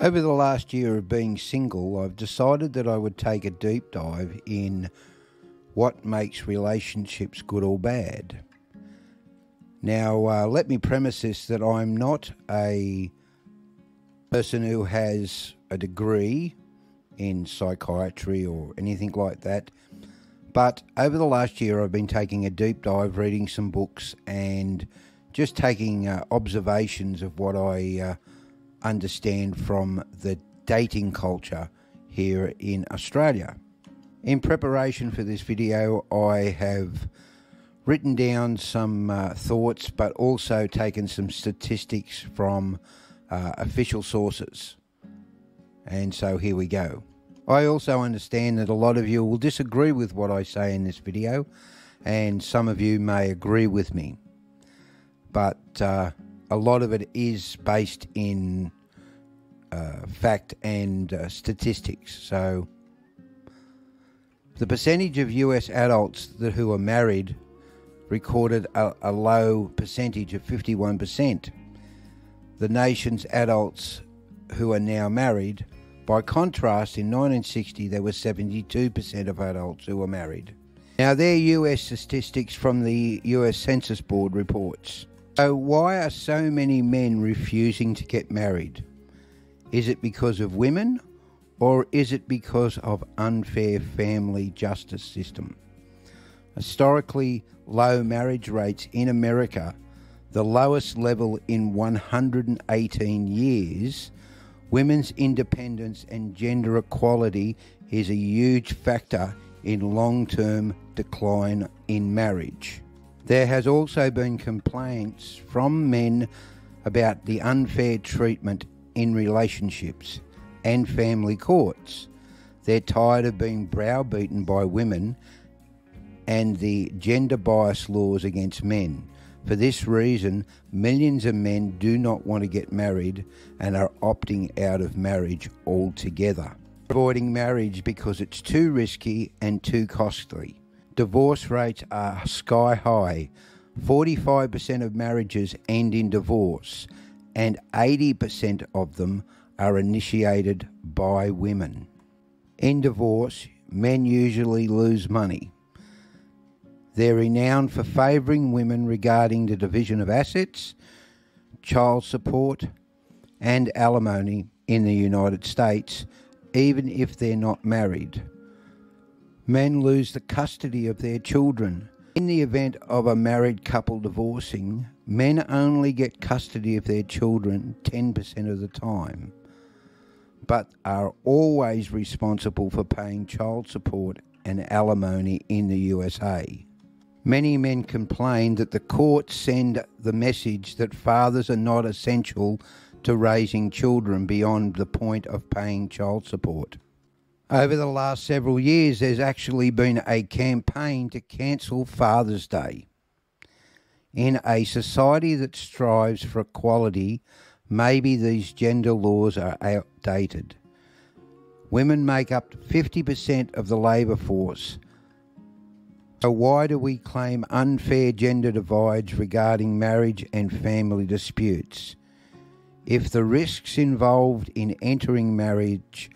Over the last year of being single, I've decided that I would take a deep dive in what makes relationships good or bad. Now, uh, let me premise this that I'm not a person who has a degree in psychiatry or anything like that. But over the last year, I've been taking a deep dive, reading some books, and just taking uh, observations of what I uh, understand from the dating culture here in Australia. In preparation for this video, I have written down some uh, thoughts but also taken some statistics from uh, official sources. And so here we go. I also understand that a lot of you will disagree with what I say in this video, and some of you may agree with me. But uh, a lot of it is based in uh, fact and uh, statistics. So, the percentage of US adults that who are married recorded a, a low percentage of 51%. The nation's adults who are now married, by contrast, in 1960 there were 72% of adults who were married. Now, they're US statistics from the US Census Board reports. So, why are so many men refusing to get married? Is it because of women or is it because of unfair family justice system? Historically low marriage rates in America, the lowest level in 118 years, women's independence and gender equality is a huge factor in long term decline in marriage. There has also been complaints from men about the unfair treatment in relationships and family courts. They're tired of being browbeaten by women and the gender bias laws against men. For this reason, millions of men do not want to get married and are opting out of marriage altogether. Avoiding marriage because it's too risky and too costly. Divorce rates are sky high. 45% of marriages end in divorce, and 80% of them are initiated by women. In divorce, men usually lose money. They're renowned for favouring women regarding the division of assets, child support, and alimony in the United States, even if they're not married. Men lose the custody of their children. In the event of a married couple divorcing, men only get custody of their children 10% of the time, but are always responsible for paying child support and alimony in the USA. Many men complain that the courts send the message that fathers are not essential to raising children beyond the point of paying child support. Over the last several years, there's actually been a campaign to cancel Father's Day. In a society that strives for equality, maybe these gender laws are outdated. Women make up 50% of the labour force. So, why do we claim unfair gender divides regarding marriage and family disputes? If the risks involved in entering marriage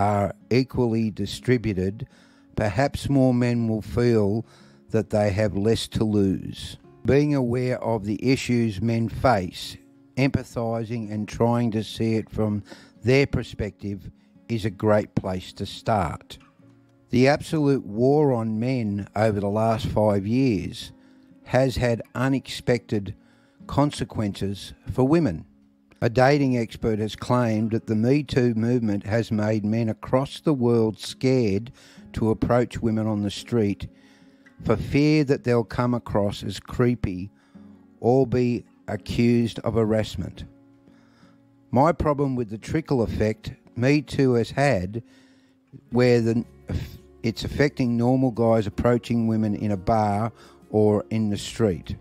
are equally distributed, perhaps more men will feel that they have less to lose. Being aware of the issues men face, empathising and trying to see it from their perspective is a great place to start. The absolute war on men over the last five years has had unexpected consequences for women. A dating expert has claimed that the Me Too movement has made men across the world scared to approach women on the street for fear that they'll come across as creepy or be accused of harassment. My problem with the trickle effect Me Too has had, where the, it's affecting normal guys approaching women in a bar or in the street.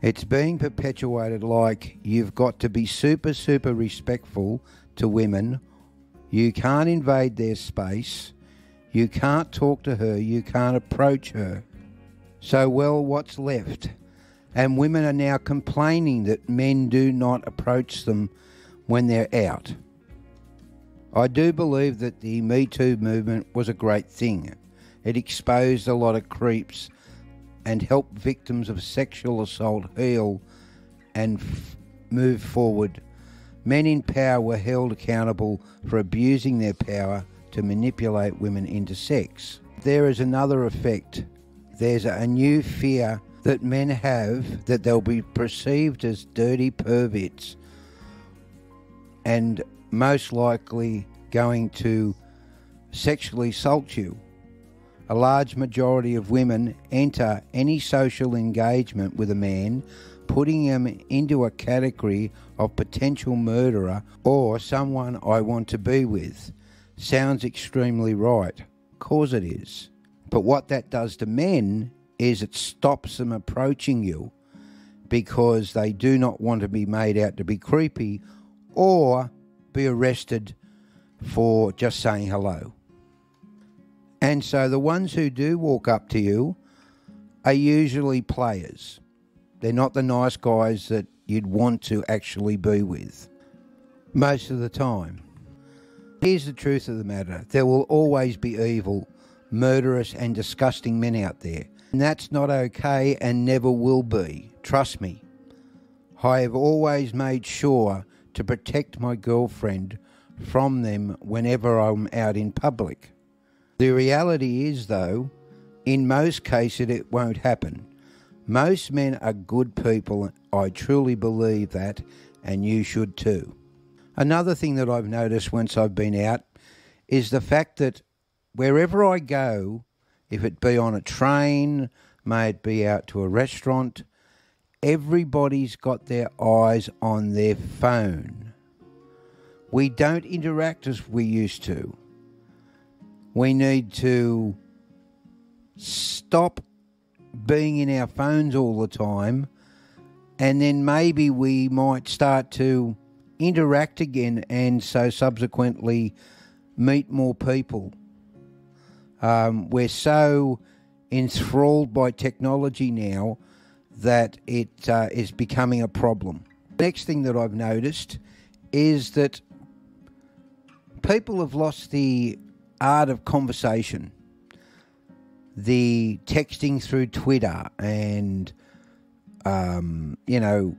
It's being perpetuated like you've got to be super, super respectful to women. You can't invade their space. You can't talk to her, you can't approach her. So, well, what's left? And women are now complaining that men do not approach them when they're out. I do believe that the Me Too movement was a great thing. It exposed a lot of creeps and help victims of sexual assault heal and f- move forward. Men in power were held accountable for abusing their power to manipulate women into sex. There is another effect. There's a new fear that men have that they'll be perceived as dirty perverts and most likely going to sexually assault you. A large majority of women enter any social engagement with a man, putting him into a category of potential murderer or someone I want to be with. Sounds extremely right. Cause it is. But what that does to men is it stops them approaching you because they do not want to be made out to be creepy or be arrested for just saying hello. And so the ones who do walk up to you are usually players. They're not the nice guys that you'd want to actually be with most of the time. Here's the truth of the matter there will always be evil, murderous, and disgusting men out there. And that's not okay and never will be. Trust me. I have always made sure to protect my girlfriend from them whenever I'm out in public. The reality is, though, in most cases it won't happen. Most men are good people. I truly believe that, and you should too. Another thing that I've noticed once I've been out is the fact that wherever I go, if it be on a train, may it be out to a restaurant, everybody's got their eyes on their phone. We don't interact as we used to. We need to stop being in our phones all the time, and then maybe we might start to interact again and so subsequently meet more people. Um, we're so enthralled by technology now that it uh, is becoming a problem. The Next thing that I've noticed is that people have lost the art of conversation. The texting through Twitter and, um, you know,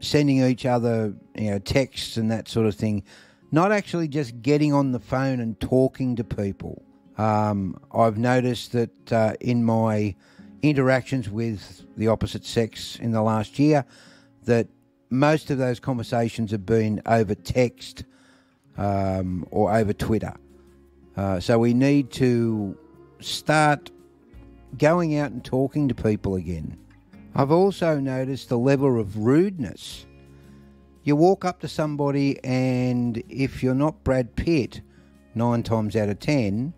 sending each other, you know, texts and that sort of thing. Not actually just getting on the phone and talking to people. Um, I've noticed that uh, in my interactions with the opposite sex in the last year, that most of those conversations have been over text um, or over Twitter. Uh, so we need to start going out and talking to people again. I've also noticed the level of rudeness. You walk up to somebody, and if you're not Brad Pitt, nine times out of ten,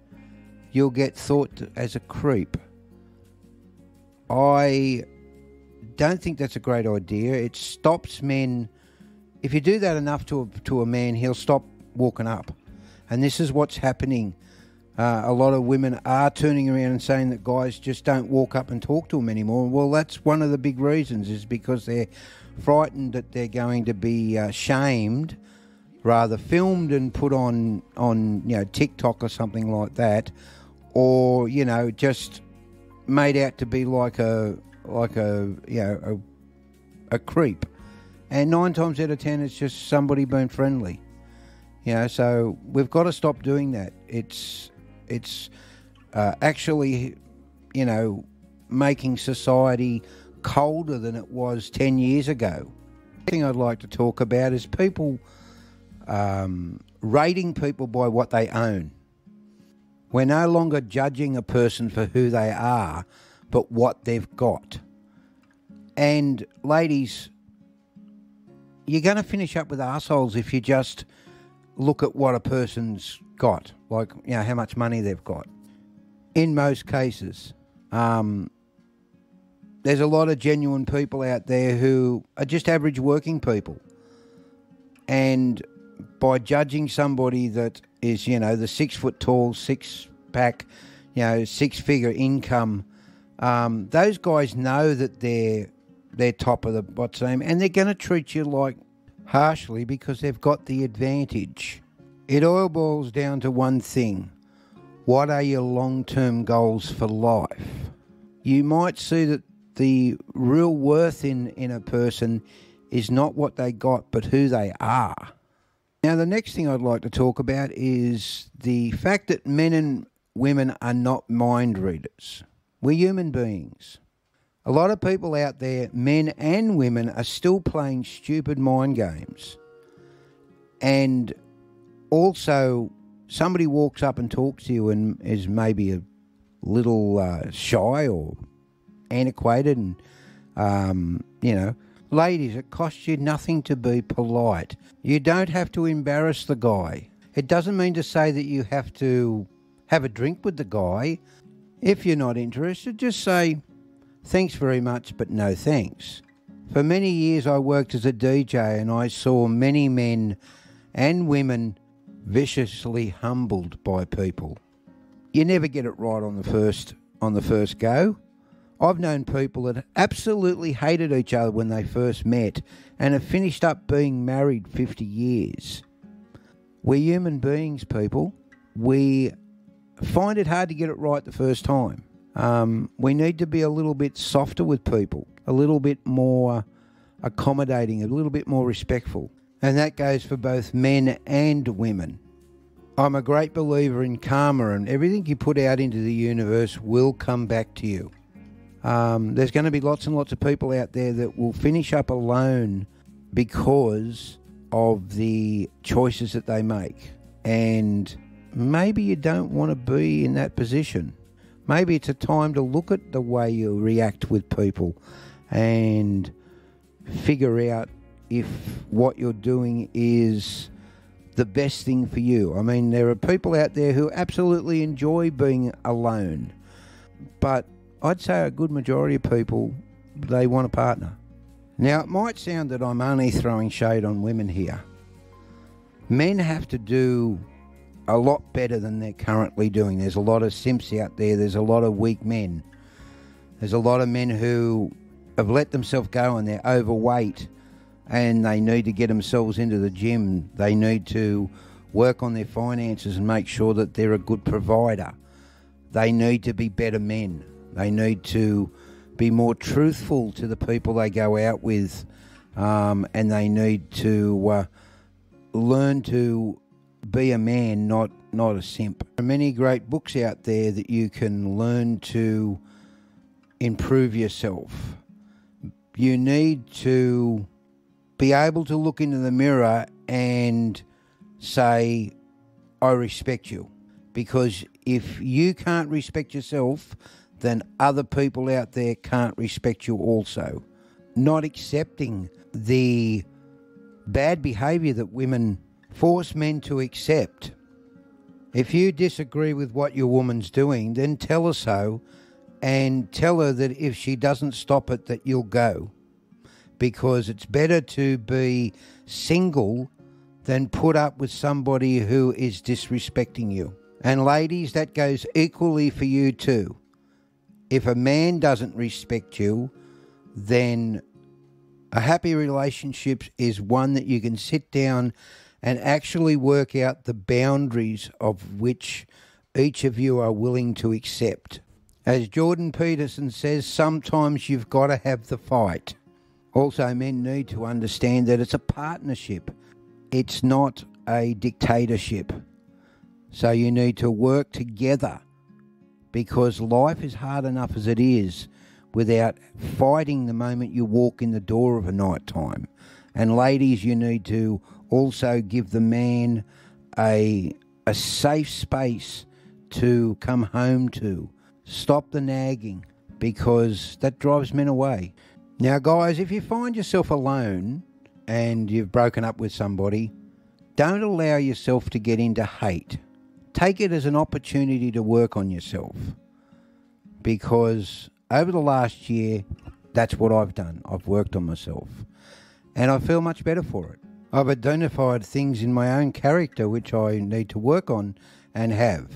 you'll get thought as a creep. I don't think that's a great idea. It stops men. If you do that enough to a, to a man, he'll stop walking up. And this is what's happening. Uh, a lot of women are turning around and saying that guys just don't walk up and talk to them anymore. Well, that's one of the big reasons, is because they're frightened that they're going to be uh, shamed, rather filmed and put on on you know TikTok or something like that, or you know just made out to be like a like a you know a, a creep, and nine times out of ten it's just somebody being friendly. You know, so we've got to stop doing that. It's it's uh, actually you know making society colder than it was ten years ago. The thing I'd like to talk about is people um, rating people by what they own. We're no longer judging a person for who they are, but what they've got. And ladies, you're going to finish up with assholes if you just look at what a person's got, like you know how much money they've got. In most cases, um, there's a lot of genuine people out there who are just average working people, and by judging somebody that is, you know, the six foot tall, six pack, you know, six figure income, um, those guys know that they're they're top of the what's name, and they're going to treat you like harshly because they've got the advantage. It all boils down to one thing what are your long term goals for life? You might see that the real worth in, in a person is not what they got, but who they are. Now, the next thing I'd like to talk about is the fact that men and women are not mind readers. We're human beings. A lot of people out there, men and women, are still playing stupid mind games. And also, somebody walks up and talks to you and is maybe a little uh, shy or antiquated, and, um, you know, ladies, it costs you nothing to be polite. You don't have to embarrass the guy. It doesn't mean to say that you have to have a drink with the guy. If you're not interested, just say, thanks very much, but no thanks. For many years, I worked as a DJ and I saw many men and women viciously humbled by people. You never get it right on the first on the first go. I've known people that absolutely hated each other when they first met and have finished up being married 50 years. We're human beings, people. We find it hard to get it right the first time. Um, we need to be a little bit softer with people, a little bit more accommodating, a little bit more respectful. And that goes for both men and women. I'm a great believer in karma, and everything you put out into the universe will come back to you. Um, there's going to be lots and lots of people out there that will finish up alone because of the choices that they make. And maybe you don't want to be in that position. Maybe it's a time to look at the way you react with people and figure out if what you're doing is the best thing for you. I mean, there are people out there who absolutely enjoy being alone, but I'd say a good majority of people they want a partner. Now, it might sound that I'm only throwing shade on women here. Men have to do a lot better than they're currently doing. There's a lot of simps out there, there's a lot of weak men. There's a lot of men who have let themselves go and they're overweight and they need to get themselves into the gym. They need to work on their finances and make sure that they're a good provider. They need to be better men. They need to be more truthful to the people they go out with, um, and they need to uh, learn to be a man, not not a simp. There are many great books out there that you can learn to improve yourself. You need to be able to look into the mirror and say, I respect you. Because if you can't respect yourself, then other people out there can't respect you also. Not accepting the bad behaviour that women force men to accept. If you disagree with what your woman's doing, then tell her so and tell her that if she doesn't stop it, that you'll go because it's better to be single than put up with somebody who is disrespecting you. And ladies, that goes equally for you too. If a man doesn't respect you, then a happy relationship is one that you can sit down and actually work out the boundaries of which each of you are willing to accept. As Jordan Peterson says, sometimes you've got to have the fight. Also, men need to understand that it's a partnership, it's not a dictatorship. So you need to work together because life is hard enough as it is without fighting the moment you walk in the door of a night time. And ladies, you need to also give the man a a safe space to come home to. Stop the nagging because that drives men away. Now, guys, if you find yourself alone and you've broken up with somebody, don't allow yourself to get into hate. Take it as an opportunity to work on yourself. Because over the last year, that's what I've done. I've worked on myself. And I feel much better for it. I've identified things in my own character which I need to work on and have.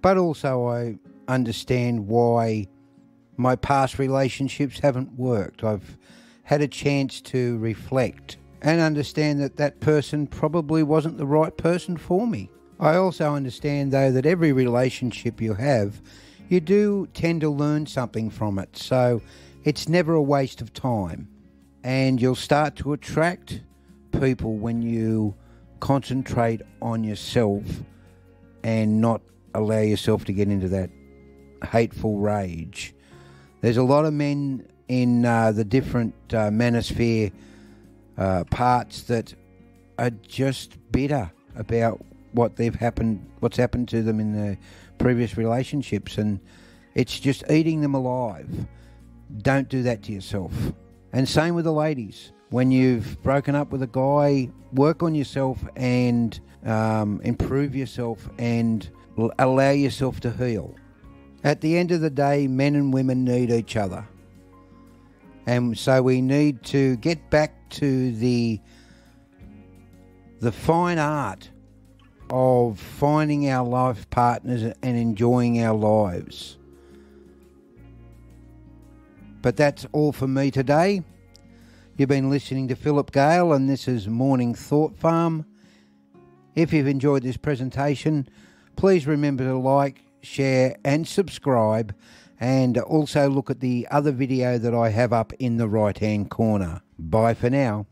But also, I understand why my past relationships haven't worked. I've had a chance to reflect and understand that that person probably wasn't the right person for me. I also understand, though, that every relationship you have, you do tend to learn something from it. So it's never a waste of time. And you'll start to attract people when you concentrate on yourself and not allow yourself to get into that hateful rage. There's a lot of men in uh, the different uh, manosphere uh, parts that are just bitter about what they've happened, what's happened to them in their previous relationships, and it's just eating them alive. Don't do that to yourself. And same with the ladies. When you've broken up with a guy, work on yourself and um, improve yourself and allow yourself to heal. At the end of the day, men and women need each other. And so we need to get back to the the fine art of finding our life partners and enjoying our lives. But that's all for me today. You've been listening to Philip Gale, and this is Morning Thought Farm. If you've enjoyed this presentation, please remember to like, share, and subscribe, and also look at the other video that I have up in the right hand corner. Bye for now.